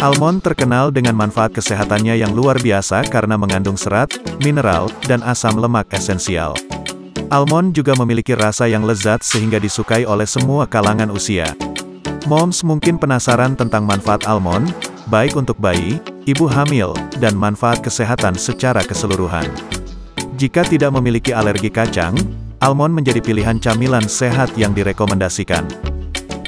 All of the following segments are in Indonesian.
Almond terkenal dengan manfaat kesehatannya yang luar biasa karena mengandung serat, mineral, dan asam lemak esensial. Almond juga memiliki rasa yang lezat sehingga disukai oleh semua kalangan usia. Moms mungkin penasaran tentang manfaat almond, baik untuk bayi, ibu hamil, dan manfaat kesehatan secara keseluruhan. Jika tidak memiliki alergi kacang, almond menjadi pilihan camilan sehat yang direkomendasikan.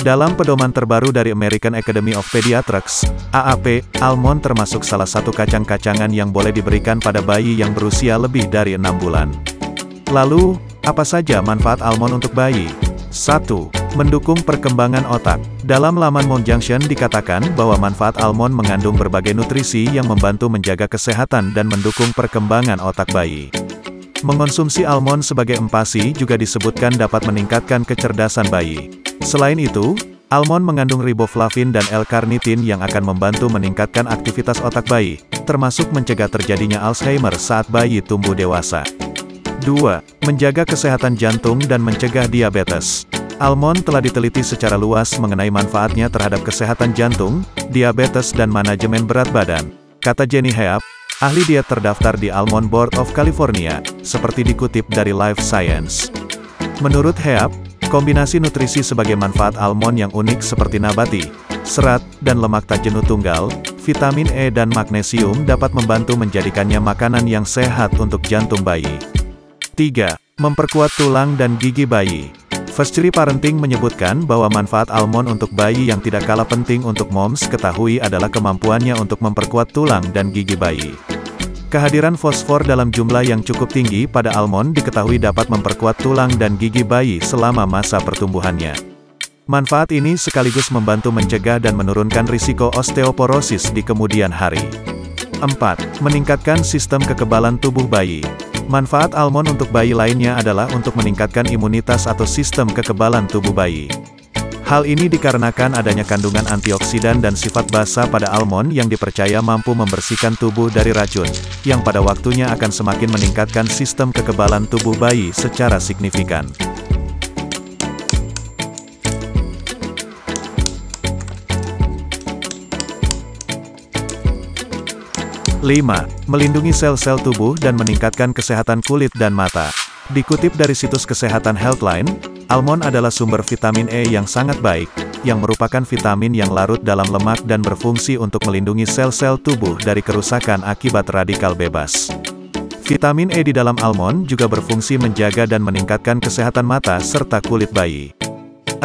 Dalam pedoman terbaru dari American Academy of Pediatrics, AAP, almond termasuk salah satu kacang-kacangan yang boleh diberikan pada bayi yang berusia lebih dari 6 bulan. Lalu, apa saja manfaat almond untuk bayi? 1. Mendukung perkembangan otak. Dalam laman Mount Junction dikatakan bahwa manfaat almond mengandung berbagai nutrisi yang membantu menjaga kesehatan dan mendukung perkembangan otak bayi. Mengonsumsi almond sebagai empasi juga disebutkan dapat meningkatkan kecerdasan bayi. Selain itu, almond mengandung riboflavin dan L-carnitin yang akan membantu meningkatkan aktivitas otak bayi, termasuk mencegah terjadinya Alzheimer saat bayi tumbuh dewasa. 2. Menjaga kesehatan jantung dan mencegah diabetes. Almond telah diteliti secara luas mengenai manfaatnya terhadap kesehatan jantung, diabetes dan manajemen berat badan. Kata Jenny Heap, ahli diet terdaftar di Almond Board of California, seperti dikutip dari Life Science. Menurut Heap, Kombinasi nutrisi sebagai manfaat almond yang unik seperti nabati, serat, dan lemak tak jenuh tunggal, vitamin E dan magnesium dapat membantu menjadikannya makanan yang sehat untuk jantung bayi. 3. Memperkuat tulang dan gigi bayi. Firstry Parenting menyebutkan bahwa manfaat almond untuk bayi yang tidak kalah penting untuk moms ketahui adalah kemampuannya untuk memperkuat tulang dan gigi bayi. Kehadiran fosfor dalam jumlah yang cukup tinggi pada almond diketahui dapat memperkuat tulang dan gigi bayi selama masa pertumbuhannya. Manfaat ini sekaligus membantu mencegah dan menurunkan risiko osteoporosis di kemudian hari. 4. Meningkatkan sistem kekebalan tubuh bayi. Manfaat almond untuk bayi lainnya adalah untuk meningkatkan imunitas atau sistem kekebalan tubuh bayi. Hal ini dikarenakan adanya kandungan antioksidan dan sifat basa pada almond yang dipercaya mampu membersihkan tubuh dari racun, yang pada waktunya akan semakin meningkatkan sistem kekebalan tubuh bayi secara signifikan. Lima, Melindungi sel-sel tubuh dan meningkatkan kesehatan kulit dan mata. Dikutip dari situs kesehatan Healthline, Almond adalah sumber vitamin E yang sangat baik, yang merupakan vitamin yang larut dalam lemak dan berfungsi untuk melindungi sel-sel tubuh dari kerusakan akibat radikal bebas. Vitamin E di dalam almond juga berfungsi menjaga dan meningkatkan kesehatan mata serta kulit bayi. 6.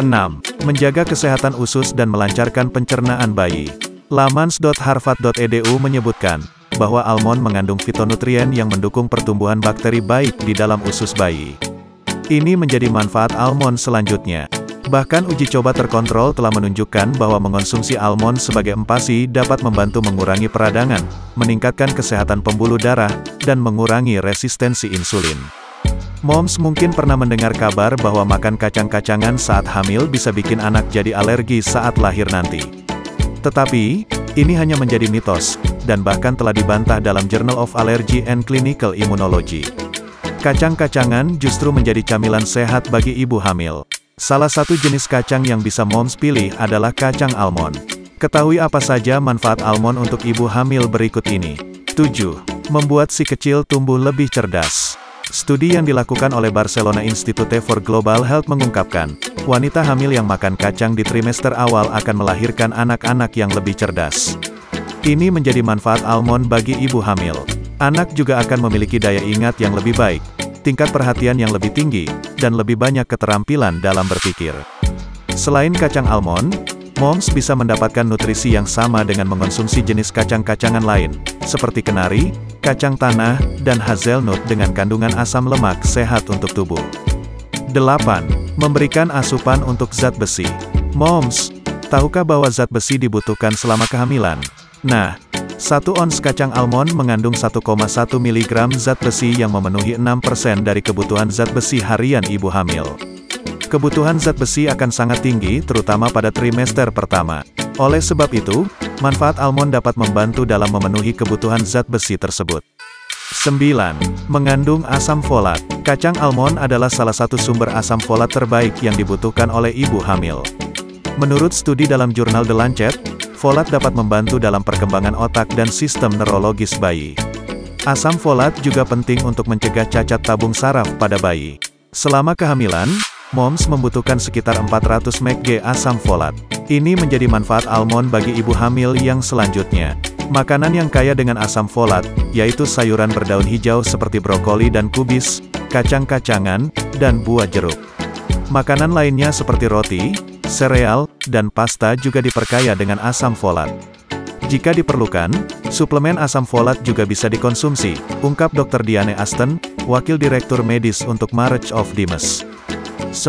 Menjaga kesehatan usus dan melancarkan pencernaan bayi. Lamans.harvard.edu menyebutkan, bahwa almond mengandung fitonutrien yang mendukung pertumbuhan bakteri baik di dalam usus bayi. Ini menjadi manfaat almond selanjutnya. Bahkan uji coba terkontrol telah menunjukkan bahwa mengonsumsi almond sebagai empasi dapat membantu mengurangi peradangan, meningkatkan kesehatan pembuluh darah, dan mengurangi resistensi insulin. Moms mungkin pernah mendengar kabar bahwa makan kacang-kacangan saat hamil bisa bikin anak jadi alergi saat lahir nanti. Tetapi, ini hanya menjadi mitos, dan bahkan telah dibantah dalam Journal of Allergy and Clinical Immunology. Kacang-kacangan justru menjadi camilan sehat bagi ibu hamil. Salah satu jenis kacang yang bisa moms pilih adalah kacang almond. Ketahui apa saja manfaat almond untuk ibu hamil berikut ini. 7. Membuat si kecil tumbuh lebih cerdas. Studi yang dilakukan oleh Barcelona Institute for Global Health mengungkapkan, wanita hamil yang makan kacang di trimester awal akan melahirkan anak-anak yang lebih cerdas. Ini menjadi manfaat almond bagi ibu hamil. Anak juga akan memiliki daya ingat yang lebih baik, tingkat perhatian yang lebih tinggi, dan lebih banyak keterampilan dalam berpikir. Selain kacang almond, moms bisa mendapatkan nutrisi yang sama dengan mengonsumsi jenis kacang-kacangan lain, seperti kenari, kacang tanah, dan hazelnut dengan kandungan asam lemak sehat untuk tubuh. 8. Memberikan asupan untuk zat besi. Moms, tahukah bahwa zat besi dibutuhkan selama kehamilan? Nah, satu ons kacang almond mengandung 1,1 mg zat besi yang memenuhi 6% dari kebutuhan zat besi harian ibu hamil. Kebutuhan zat besi akan sangat tinggi, terutama pada trimester pertama. Oleh sebab itu, manfaat almond dapat membantu dalam memenuhi kebutuhan zat besi tersebut. 9. Mengandung asam folat. Kacang almond adalah salah satu sumber asam folat terbaik yang dibutuhkan oleh ibu hamil. Menurut studi dalam jurnal The Lancet, folat dapat membantu dalam perkembangan otak dan sistem neurologis bayi. Asam folat juga penting untuk mencegah cacat tabung saraf pada bayi. Selama kehamilan, moms membutuhkan sekitar 400 mg asam folat. Ini menjadi manfaat almond bagi ibu hamil yang selanjutnya. Makanan yang kaya dengan asam folat, yaitu sayuran berdaun hijau seperti brokoli dan kubis, kacang-kacangan, dan buah jeruk. Makanan lainnya seperti roti, sereal, dan pasta juga diperkaya dengan asam folat. Jika diperlukan, suplemen asam folat juga bisa dikonsumsi, ungkap Dr. Diane Aston, Wakil Direktur Medis untuk March of Dimes. 10.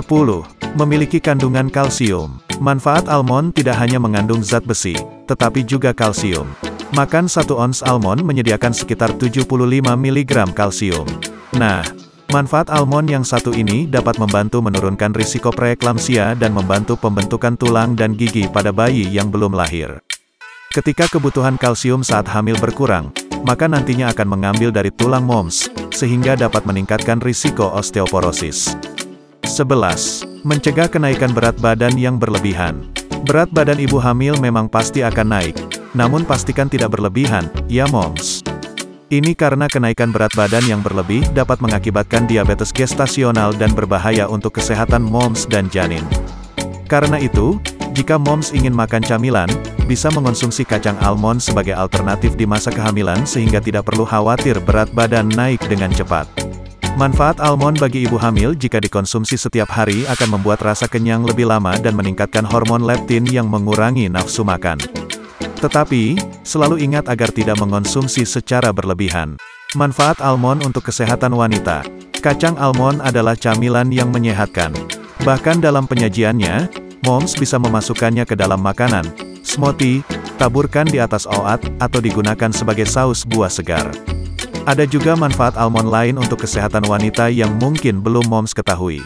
Memiliki kandungan kalsium. Manfaat almond tidak hanya mengandung zat besi, tetapi juga kalsium. Makan satu ons almond menyediakan sekitar 75 mg kalsium. Nah, manfaat almond yang satu ini dapat membantu menurunkan risiko preeklamsia dan membantu pembentukan tulang dan gigi pada bayi yang belum lahir. Ketika kebutuhan kalsium saat hamil berkurang, maka nantinya akan mengambil dari tulang moms, sehingga dapat meningkatkan risiko osteoporosis. 11. Mencegah kenaikan berat badan yang berlebihan. Berat badan ibu hamil memang pasti akan naik, namun pastikan tidak berlebihan, ya moms. Ini karena kenaikan berat badan yang berlebih dapat mengakibatkan diabetes gestasional dan berbahaya untuk kesehatan moms dan janin. Karena itu, jika moms ingin makan camilan, bisa mengonsumsi kacang almond sebagai alternatif di masa kehamilan sehingga tidak perlu khawatir berat badan naik dengan cepat. Manfaat almond bagi ibu hamil jika dikonsumsi setiap hari akan membuat rasa kenyang lebih lama dan meningkatkan hormon leptin yang mengurangi nafsu makan. Tetapi, selalu ingat agar tidak mengonsumsi secara berlebihan. Manfaat almond untuk kesehatan wanita. Kacang almond adalah camilan yang menyehatkan. Bahkan dalam penyajiannya, moms bisa memasukkannya ke dalam makanan, smoothie, taburkan di atas oat, atau digunakan sebagai saus buah segar. Ada juga manfaat almond lain untuk kesehatan wanita yang mungkin belum moms ketahui.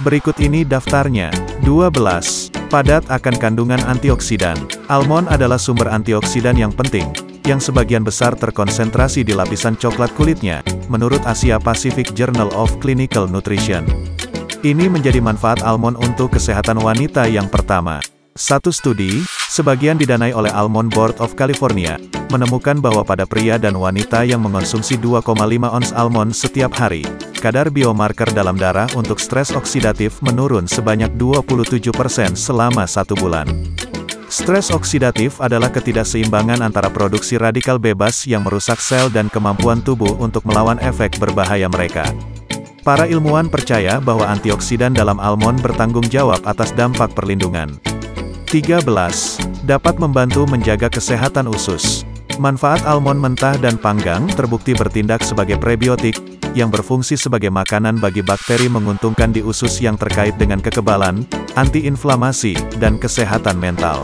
Berikut ini daftarnya. 12. Padat akan kandungan antioksidan. Almond adalah sumber antioksidan yang penting, yang sebagian besar terkonsentrasi di lapisan coklat kulitnya, menurut Asia Pacific Journal of Clinical Nutrition. Ini menjadi manfaat almond untuk kesehatan wanita yang pertama. Satu studi, sebagian didanai oleh Almond Board of California, menemukan bahwa pada pria dan wanita yang mengonsumsi 2,5 ons almond setiap hari, kadar biomarker dalam darah untuk stres oksidatif menurun sebanyak 27% selama satu bulan. Stres oksidatif adalah ketidakseimbangan antara produksi radikal bebas yang merusak sel dan kemampuan tubuh untuk melawan efek berbahaya mereka. Para ilmuwan percaya bahwa antioksidan dalam almond bertanggung jawab atas dampak perlindungan. 13. Dapat membantu menjaga kesehatan usus. Manfaat almond mentah dan panggang terbukti bertindak sebagai prebiotik, yang berfungsi sebagai makanan bagi bakteri menguntungkan di usus yang terkait dengan kekebalan, antiinflamasi, dan kesehatan mental.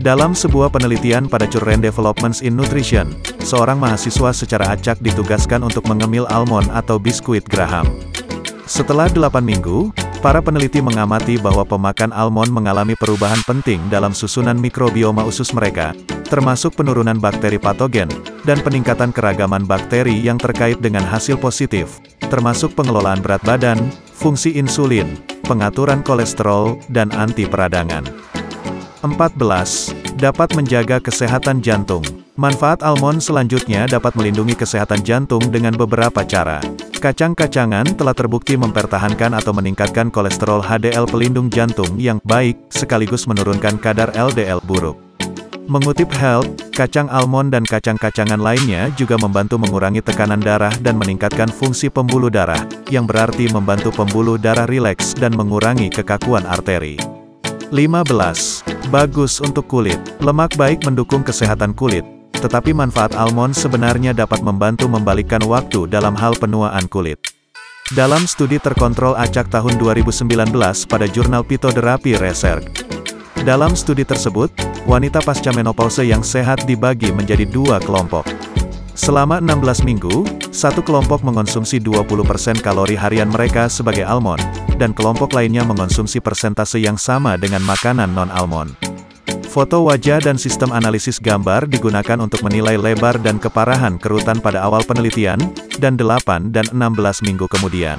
Dalam sebuah penelitian pada Children Developments in Nutrition, seorang mahasiswa secara acak ditugaskan untuk mengemil almond atau biskuit Graham. Setelah 8 minggu, para peneliti mengamati bahwa pemakan almond mengalami perubahan penting dalam susunan mikrobioma usus mereka, termasuk penurunan bakteri patogen, dan peningkatan keragaman bakteri yang terkait dengan hasil positif, termasuk pengelolaan berat badan, fungsi insulin, pengaturan kolesterol, dan anti peradangan. 14. Dapat menjaga kesehatan jantung. Manfaat almond selanjutnya dapat melindungi kesehatan jantung dengan beberapa cara. Kacang-kacangan telah terbukti mempertahankan atau meningkatkan kolesterol HDL pelindung jantung yang baik, sekaligus menurunkan kadar LDL buruk. Mengutip Health, kacang almond dan kacang-kacangan lainnya juga membantu mengurangi tekanan darah dan meningkatkan fungsi pembuluh darah, yang berarti membantu pembuluh darah rileks dan mengurangi kekakuan arteri. 15. Bagus untuk kulit. Lemak baik mendukung kesehatan kulit, tetapi manfaat almond sebenarnya dapat membantu membalikkan waktu dalam hal penuaan kulit. Dalam studi terkontrol acak tahun 2019 pada jurnal Phytotherapy Research, dalam studi tersebut, wanita pasca menopause yang sehat dibagi menjadi dua kelompok. Selama 16 minggu, satu kelompok mengonsumsi 20% kalori harian mereka sebagai almond, dan kelompok lainnya mengonsumsi persentase yang sama dengan makanan non-almond. Foto wajah dan sistem analisis gambar digunakan untuk menilai lebar dan keparahan kerutan pada awal penelitian, dan 8 dan 16 minggu kemudian.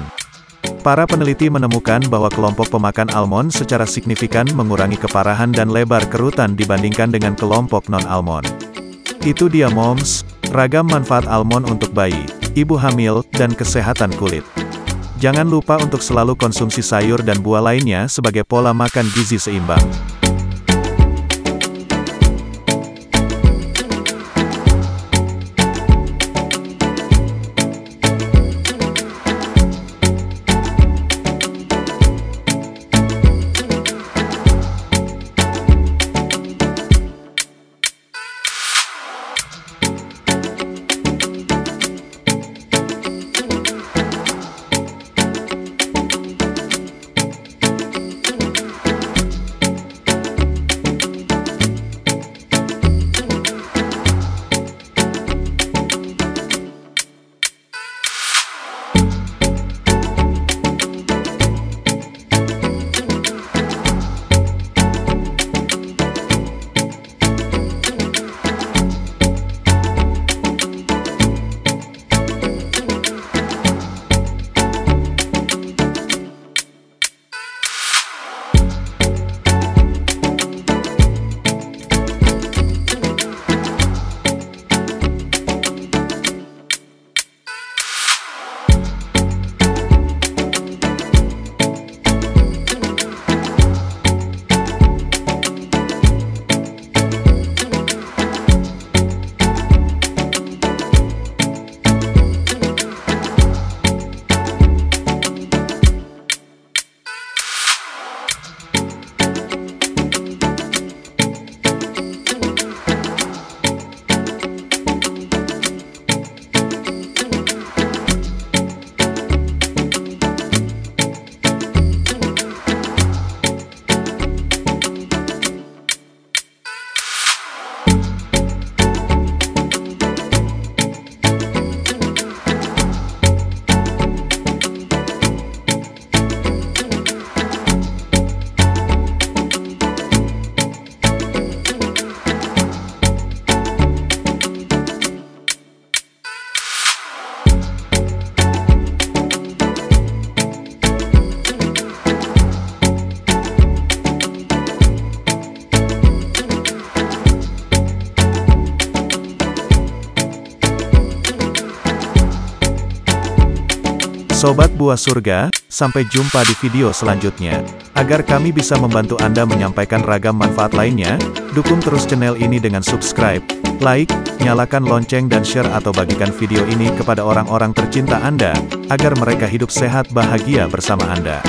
Para peneliti menemukan bahwa kelompok pemakan almond secara signifikan mengurangi keparahan dan lebar kerutan dibandingkan dengan kelompok non-almond. Itu dia moms, ragam manfaat almond untuk bayi, ibu hamil, dan kesehatan kulit. Jangan lupa untuk selalu konsumsi sayur dan buah lainnya sebagai pola makan gizi seimbang. Sobat Buah Surga, sampai jumpa di video selanjutnya. Agar kami bisa membantu Anda menyampaikan ragam manfaat lainnya, dukung terus channel ini dengan subscribe, like, nyalakan lonceng dan share atau bagikan video ini kepada orang-orang tercinta Anda, agar mereka hidup sehat bahagia bersama Anda.